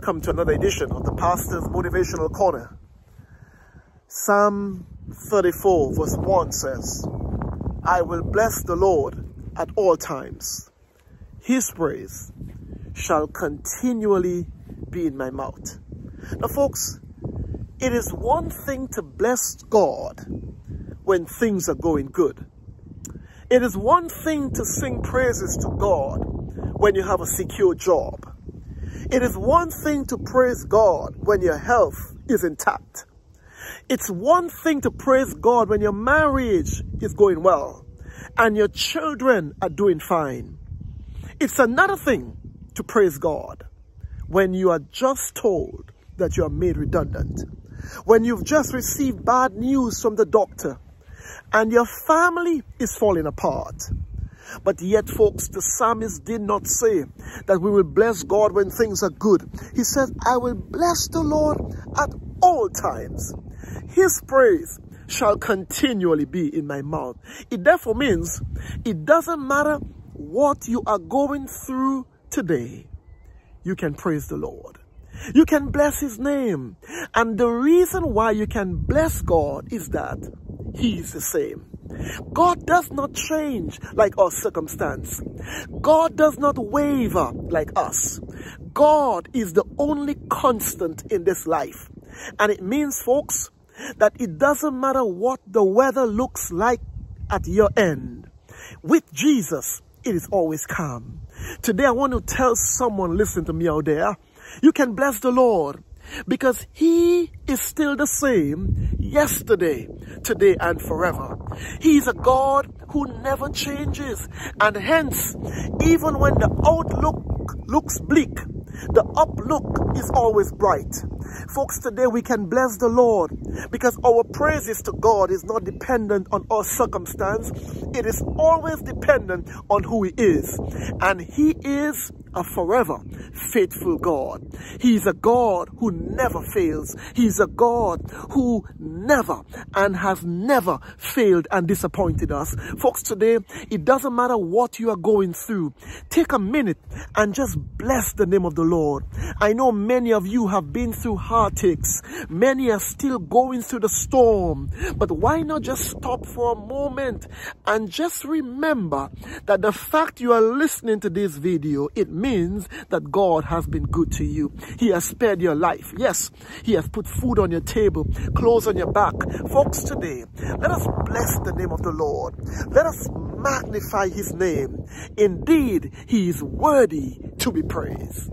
welcome to another edition of the Pastor's Motivational Corner. Psalm 34 verse 1 says, I will bless the Lord at all times. His praise shall continually be in my mouth. Now folks, it is one thing to bless God when things are going good. It is one thing to sing praises to God when you have a secure job. It is one thing to praise God when your health is intact. It's one thing to praise God when your marriage is going well and your children are doing fine. It's another thing to praise God when you are just told that you are made redundant. When you've just received bad news from the doctor and your family is falling apart. But yet, folks, the psalmist did not say that we will bless God when things are good. He said, I will bless the Lord at all times. His praise shall continually be in my mouth. It therefore means it doesn't matter what you are going through today, you can praise the Lord. You can bless his name. And the reason why you can bless God is that he is the same. God does not change like our circumstance. God does not waver like us. God is the only constant in this life. And it means, folks, that it doesn't matter what the weather looks like at your end. With Jesus, it is always calm. Today, I want to tell someone, listen to me out there, you can bless the Lord because he is still the same yesterday, today, and forever. He is a God who never changes. And hence, even when the outlook looks bleak, the uplook is always bright. Folks, today we can bless the Lord because our praises to God is not dependent on our circumstance. It is always dependent on who He is. And He is a forever faithful God. He's a God who never fails. He's a God who never and has never failed and disappointed us. Folks, today, it doesn't matter what you are going through. Take a minute and just bless the name of the Lord. I know many of you have been through heartaches. Many are still going through the storm. But why not just stop for a moment and just remember that the fact you are listening to this video, it means that God has been good to you. He has spared your life. Yes, He has put food on your table, clothes on your back. Folks, today, let us bless the name of the Lord. Let us magnify His name. Indeed, He is worthy to be praised.